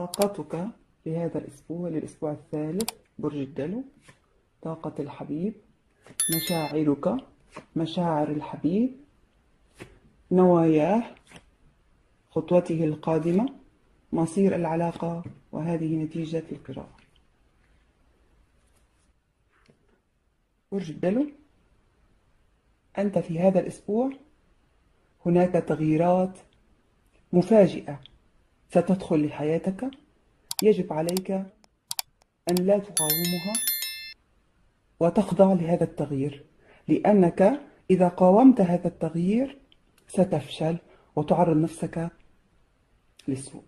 طاقتك لهذا الأسبوع للأسبوع الثالث برج الدلو طاقة الحبيب مشاعرك مشاعر الحبيب نواياه خطوته القادمة مصير العلاقة وهذه نتيجة القراءة. برج الدلو أنت في هذا الأسبوع هناك تغييرات مفاجئة. ستدخل لحياتك. يجب عليك أن لا تقاومها وتخضع لهذا التغيير لأنك إذا قاومت هذا التغيير ستفشل وتعرض نفسك للسوء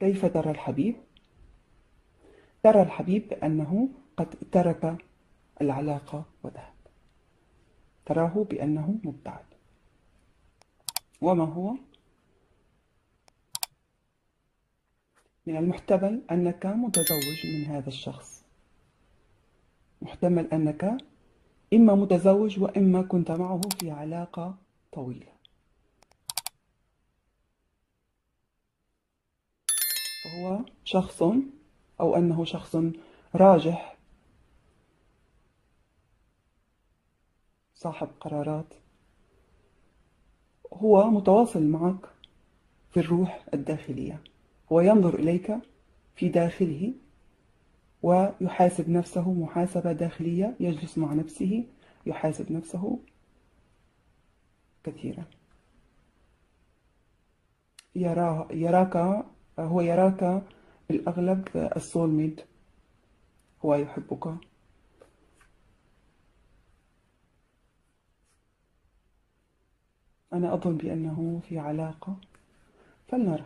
كيف ترى الحبيب؟ ترى الحبيب بأنه قد ترك العلاقة وذهب. تراه بأنه مبتعد. وما هو؟ من المحتمل أنك متزوج من هذا الشخص. محتمل أنك إما متزوج وإما كنت معه في علاقة طويلة. فهو شخص أو أنه شخص راجح. صاحب قرارات. هو متواصل معك في الروح الداخلية. هو ينظر إليك في داخله ويحاسب نفسه محاسبة داخلية يجلس مع نفسه يحاسب نفسه كثيرا. يراه يراك هو يراك بالأغلب السول ميد هو يحبك. أنا أظن بأنه في علاقة. فلنرى.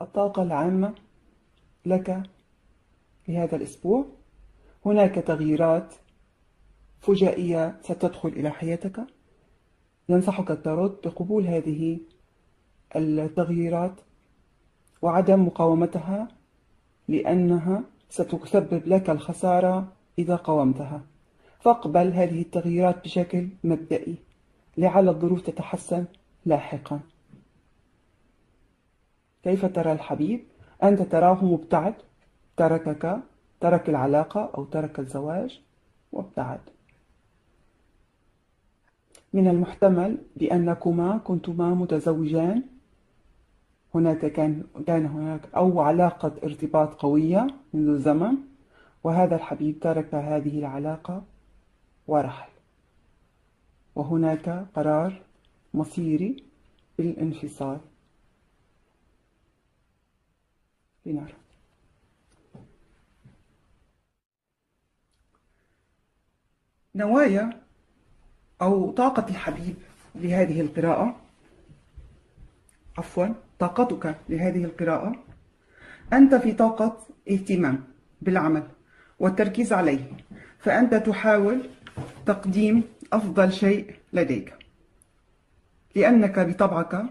الطاقة العامة لك لهذا الأسبوع. هناك تغييرات فجائية ستدخل إلى حياتك. ينصحك التاروت بقبول هذه التغييرات وعدم مقاومتها لأنها ستسبب لك الخسارة إذا قاومتها. فاقبل هذه التغييرات بشكل مبدئي. لعل الظروف تتحسن لاحقا. كيف ترى الحبيب؟ أنت تراه مبتعد. تركك ترك العلاقة أو ترك الزواج وابتعد. من المحتمل بأنكما كنتما متزوجان. هناك كان كان هناك أو علاقة ارتباط قوية منذ زمن وهذا الحبيب ترك هذه العلاقة ورحل. وهناك قرار مصيري بالانفصال لنرى. نوايا أو طاقة الحبيب لهذه القراءة. عفوا طاقتك لهذه القراءة. أنت في طاقة اهتمام بالعمل والتركيز عليه. فأنت تحاول تقديم أفضل شيء لديك. لأنك بطبعك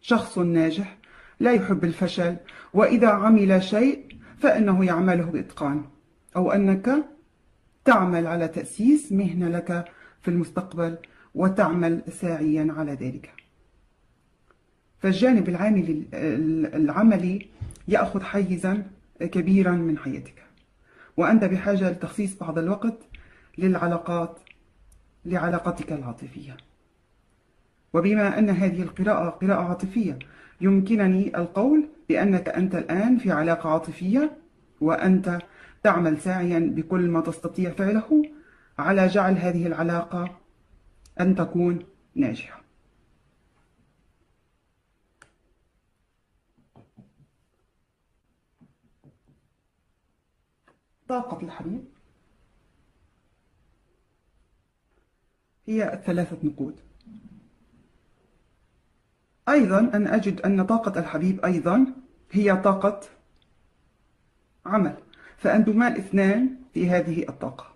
شخص ناجح لا يحب الفشل وإذا عمل شيء فإنه يعمله بإتقان. أو أنك تعمل على تأسيس مهنة لك في المستقبل وتعمل ساعيا على ذلك. فالجانب العامل العملي يأخذ حيزا كبيرا من حياتك. وأنت بحاجة لتخصيص بعض الوقت للعلاقات لعلاقتك العاطفية. وبما أن هذه القراءة قراءة عاطفية يمكنني القول بأنك أنت الآن في علاقة عاطفية وأنت تعمل ساعيا بكل ما تستطيع فعله على جعل هذه العلاقة أن تكون ناجحة. طاقة الحبيب. هي الثلاثة نقود. أيضا أنا أجد أن طاقة الحبيب أيضا هي طاقة عمل. فأنتما الاثنان في هذه الطاقة.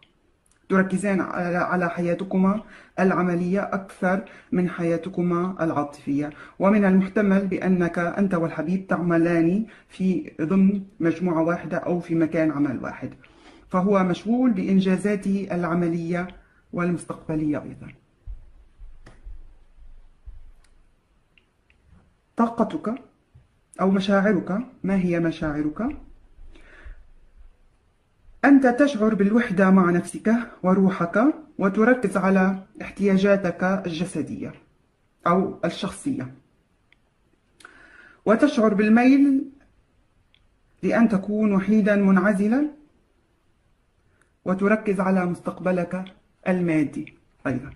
تركزان على حياتكما العملية أكثر من حياتكما العاطفية. ومن المحتمل بأنك أنت والحبيب تعملان في ضمن مجموعة واحدة أو في مكان عمل واحد. فهو مشغول بإنجازاته العملية والمستقبلية أيضا. طاقتك أو مشاعرك ما هي مشاعرك؟ أنت تشعر بالوحدة مع نفسك وروحك وتركز على احتياجاتك الجسدية أو الشخصية. وتشعر بالميل لأن تكون وحيدا منعزلا. وتركز على مستقبلك المادي. أيضا.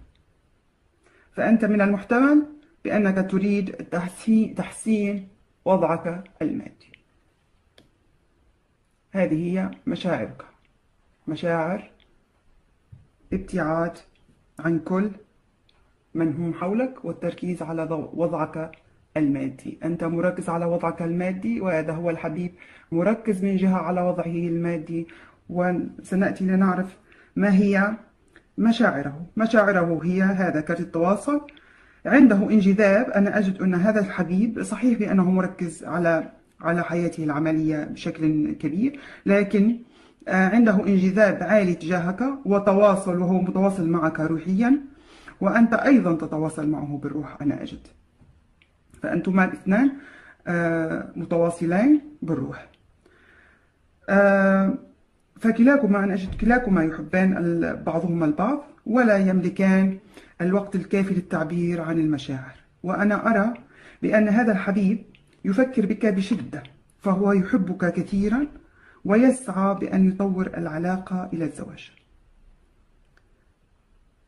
فأنت من المحتمل بأنك تريد تحسين وضعك المادي. هذه هي مشاعرك. مشاعر ابتعاد عن كل من هم حولك والتركيز على وضعك المادي. أنت مركز على وضعك المادي وهذا هو الحبيب. مركز من جهة على وضعه المادي. وسنأتي لنعرف ما هي مشاعره. مشاعره هي هذا التواصل. عنده انجذاب أنا أجد أن هذا الحبيب صحيح بأنه مركز على على حياته العملية بشكل كبير لكن آه، عنده انجذاب عالي تجاهك وتواصل وهو متواصل معك روحيا وأنت أيضا تتواصل معه بالروح أنا أجد. فأنتما الاثنان آه، متواصلين بالروح. آه، فكلاكما أنا أجد كلاكما يحبان بعضهما البعض ولا يملكان الوقت الكافي للتعبير عن المشاعر. وأنا أرى بأن هذا الحبيب يفكر بك بشدة فهو يحبك كثيرا ويسعى بأن يطور العلاقة إلى الزواج.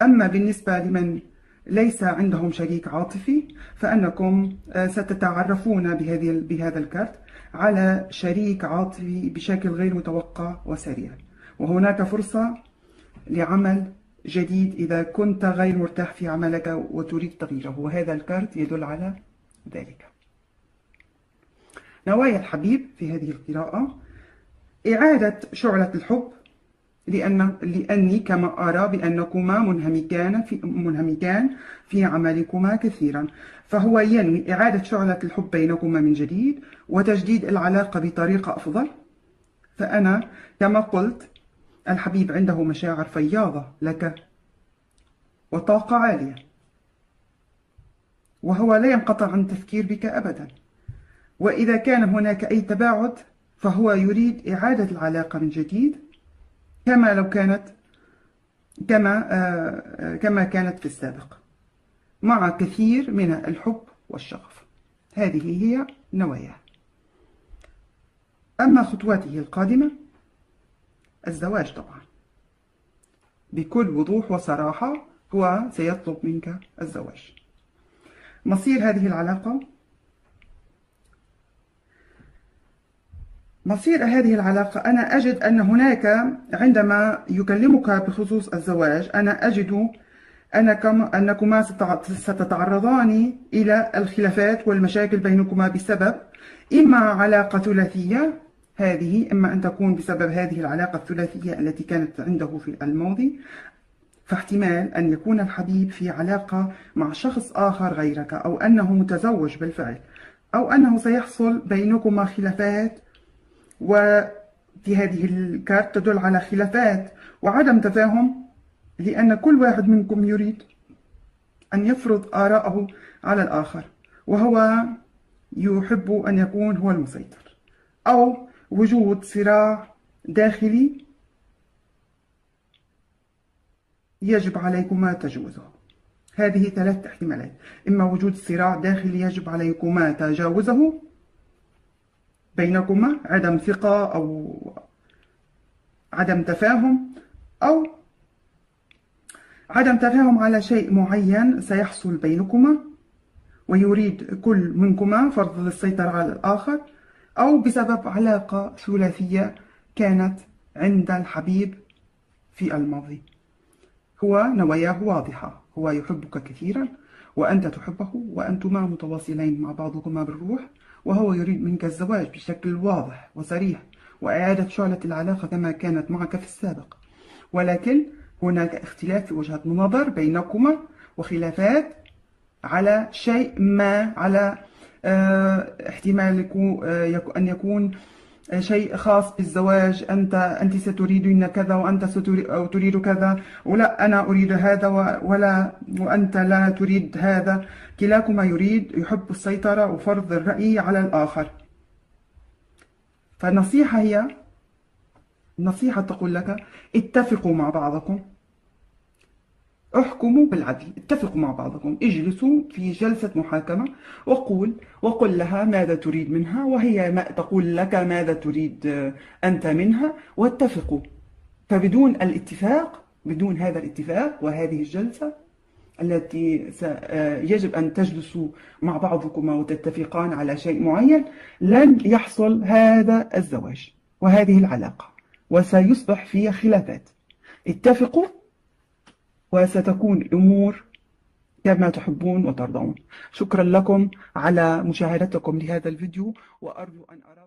أما بالنسبة لمن ليس عندهم شريك عاطفي فأنكم آه، ستتعرفون بهذه بهذا الكارت على شريك عاطفي بشكل غير متوقع وسريع. وهناك فرصة لعمل جديد إذا كنت غير مرتاح في عملك وتريد تغييره. وهذا الكارت يدل على ذلك. نوايا الحبيب في هذه القراءة إعادة شعلة الحب لأن لأني كما أرى بأنكما منهمكان في منهمكان في عملكما كثيرا. فهو ينوي إعادة شعلة الحب بينكما من جديد وتجديد العلاقة بطريقة أفضل. فأنا كما قلت الحبيب عنده مشاعر فياضة لك وطاقة عالية وهو لا ينقطع عن التفكير بك أبدا. وإذا كان هناك أي تباعد فهو يريد إعادة العلاقة من جديد كما لو كانت كما آه، كما كانت في السابق. مع كثير من الحب والشغف. هذه هي نواياه. أما خطواته القادمة الزواج طبعا. بكل وضوح وصراحة هو سيطلب منك الزواج. مصير هذه العلاقة مصير هذه العلاقة. أنا أجد أن هناك عندما يكلمك بخصوص الزواج أنا أجد أنكم أنكما ستتعرضان إلى الخلافات والمشاكل بينكما بسبب إما علاقة ثلاثية هذه إما أن تكون بسبب هذه العلاقة الثلاثية التي كانت عنده في الماضي. فاحتمال أن يكون الحبيب في علاقة مع شخص آخر غيرك أو أنه متزوج بالفعل أو أنه سيحصل بينكما خلافات وفي هذه الكارت تدل على خلافات وعدم تفاهم لأن كل واحد منكم يريد أن يفرض آراءه على الآخر وهو يحب أن يكون هو المسيطر أو وجود صراع داخلي يجب عليكما تجاوزه. هذه ثلاث احتمالات إما وجود صراع داخلي يجب عليكما تجاوزه بينكما عدم ثقة أو عدم تفاهم أو عدم تفاهم على شيء معين سيحصل بينكما ويريد كل منكما فرض السيطرة على الآخر أو بسبب علاقة ثلاثية كانت عند الحبيب في الماضي. هو نواياه واضحة. هو يحبك كثيرا وأنت تحبه وأنتما متواصلين مع بعضكما بالروح. وهو يريد منك الزواج بشكل واضح وصريح وإعادة شعلة العلاقة كما كانت معك في السابق. ولكن هناك اختلاف في وجهة النظر بينكما وخلافات على شيء ما على آه احتمال آه أن يكون شيء خاص بالزواج أنت أنت ستريدين كذا وأنت أو تريد كذا. ولا أنا أريد هذا ولا وأنت لا تريد هذا. كلاكما يريد يحب السيطرة وفرض الرأي على الآخر. فالنصيحة هي النصيحة تقول لك اتفقوا مع بعضكم. احكموا بالعدل اتفقوا مع بعضكم اجلسوا في جلسة محاكمة وقول وقل لها ماذا تريد منها وهي ما تقول لك ماذا تريد أنت منها واتفقوا. فبدون الاتفاق بدون هذا الاتفاق وهذه الجلسة التي يجب أن تجلسوا مع بعضكما وتتفقان على شيء معين لن يحصل هذا الزواج وهذه العلاقة وسيصبح فيها خلافات. اتفقوا وستكون الأمور كما تحبون وترضون. شكرا لكم على مشاهدتكم لهذا الفيديو وأرجو أن أرى